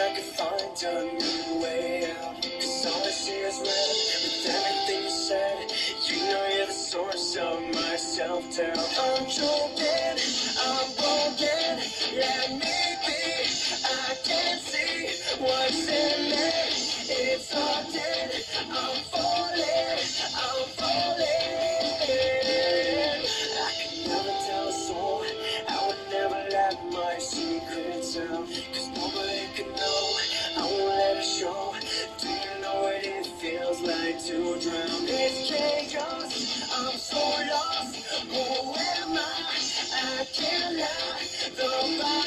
I can find a new way out. Cause all I see is red with everything you said. You know you're the source of my self-doubt. I'm joking, I'm broken, let me be. I can't see what's in me. It's haunted, I'm falling, I'm falling. I could never tell a soul, I would never let my secrets out. To? It's chaos, I'm so lost. Who am I? I can't lie. The